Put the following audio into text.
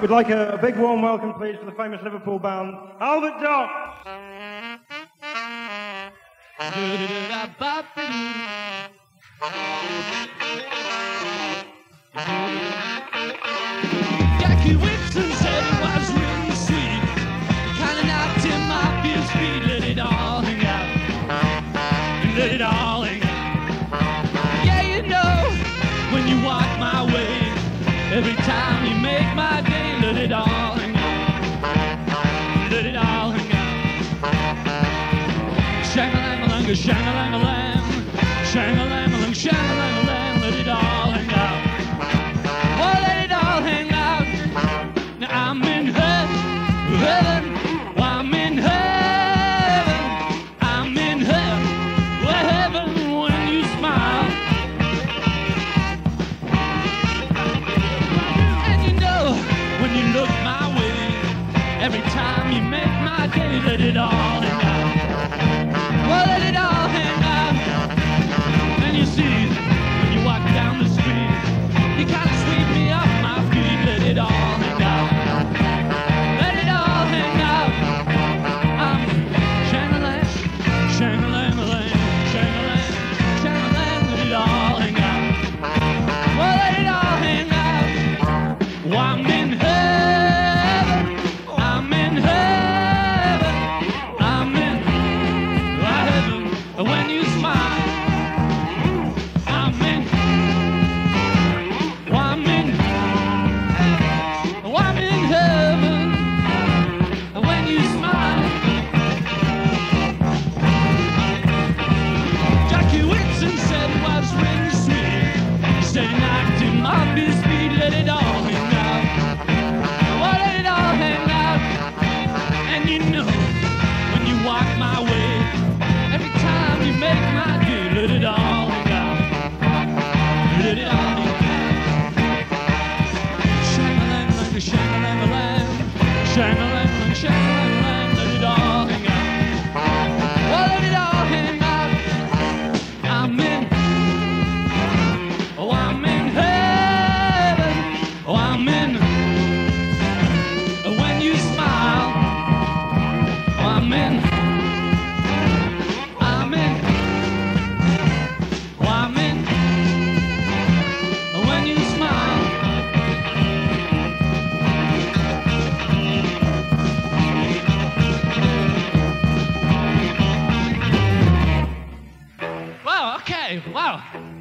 We'd like a, a big warm welcome, please, for the famous Liverpool band, Albert Dock. Shang-a-lang-a-lang, shang-a-lang-a-lang, shang-a-lang-a-lang, shang-a-lang-a-lang. let it all hang out. Oh, let it all hang out. Now I'm in heaven, heaven. Every time you make my day, let it all. When you Wow.